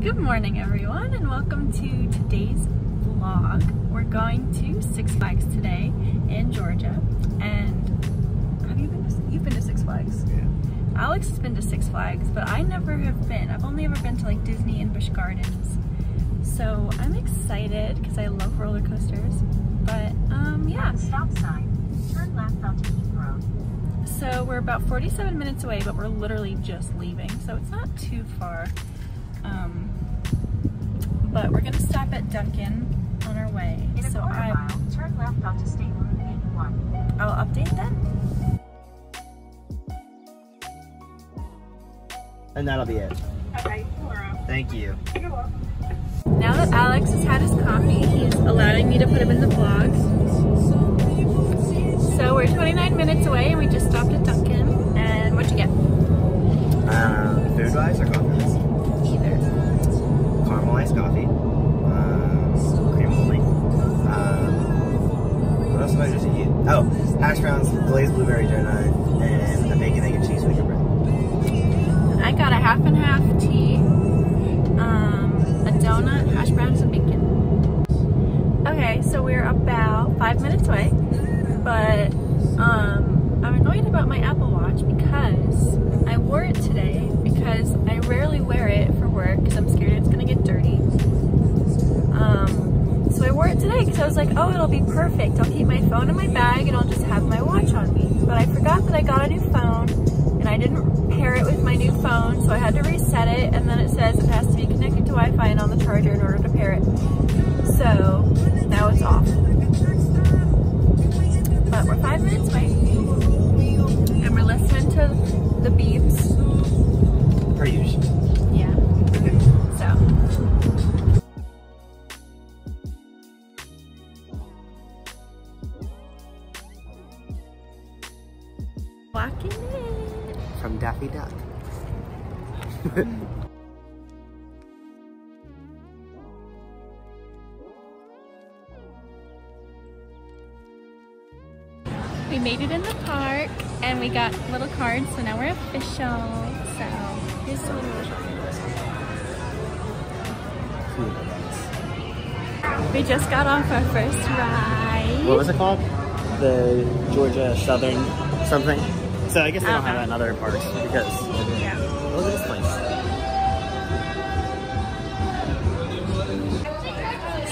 Good morning everyone and welcome to today's vlog. We're going to Six Flags today in Georgia and have you been to, you've been to Six Flags? Yeah. Alex has been to Six Flags but I never have been. I've only ever been to like Disney and Busch Gardens. So I'm excited because I love roller coasters. But um yeah. Stop sign. Turn left onto Heath Road. So we're about 47 minutes away, but we're literally just leaving, so it's not too far. Um, but we're gonna stop at Dunkin' on our way. In a So I, mile, turn left onto State Route 81. I'll update then. And that'll be it. Okay. Thank you. Now that Alex has had his coffee, he's allowing me to put him in the vlog. So we're 29 minutes away, and we just stopped at Iced coffee. Um, cream only. Um, what else did I just eat? Oh, hash browns, glazed blueberry donut, and a bacon, egg, and cheese whipped bread. I got a half and half tea, um, a donut, hash browns, and bacon. Okay, so we're about five minutes away, but um, I'm annoyed about my Apple Watch because I wore it today because I rarely wear it for work because I'm scared it's gonna get today because I was like, oh, it'll be perfect. I'll keep my phone in my bag and I'll just have my watch on me. But I forgot that I got a new phone and I didn't pair it with my new phone, so I had to reset it, and then it says it has to be connected to Wi-Fi and on the charger in order to pair it. So now it's off. But we're five minutes away, and we're listening to the beeps. Per usual. Walking in. From Daffy Duck. We made it in the park and we got little cards, so now we're official. So here's some little We just got off our first ride. What was it called? The Georgia Southern something. So I guess they don't have Uh-huh. that in other parks because Yeah. look at this place.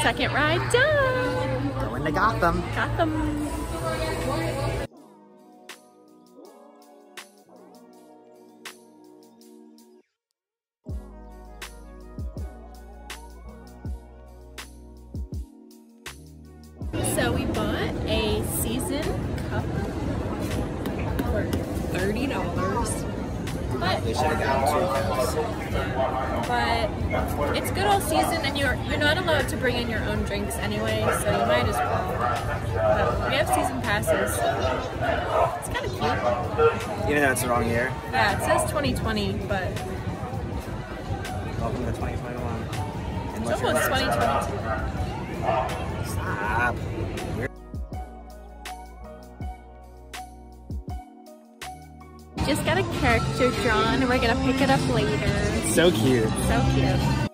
Second ride done. Going to Gotham. Got them. So we bought a season cup $30. But, but it's good all season, and you're you're not allowed to bring in your own drinks anyway, so you might as well. But we have season passes, it's kind of cute. Even though it's the wrong year. Yeah, it says 2020, but welcome to 2021. It's almost 2022. Stop. Just got a character drawn and we're gonna pick it up later So cute. so cute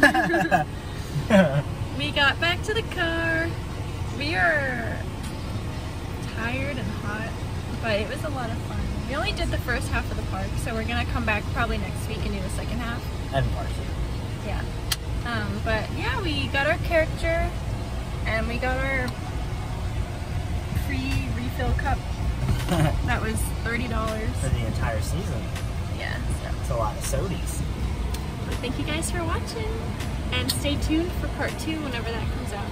we got back to the car. We are tired and hot, but it was a lot of fun. We only did the first half of the park, so we're gonna come back probably next week and do the second half. and Parsley. Yeah. Um, but yeah, we got our character and we got our free refill cup. that was thirty dollars. For the entire season. Yeah. So It's a lot of sodies. thank you guys for watching, and stay tuned for part two whenever that comes out.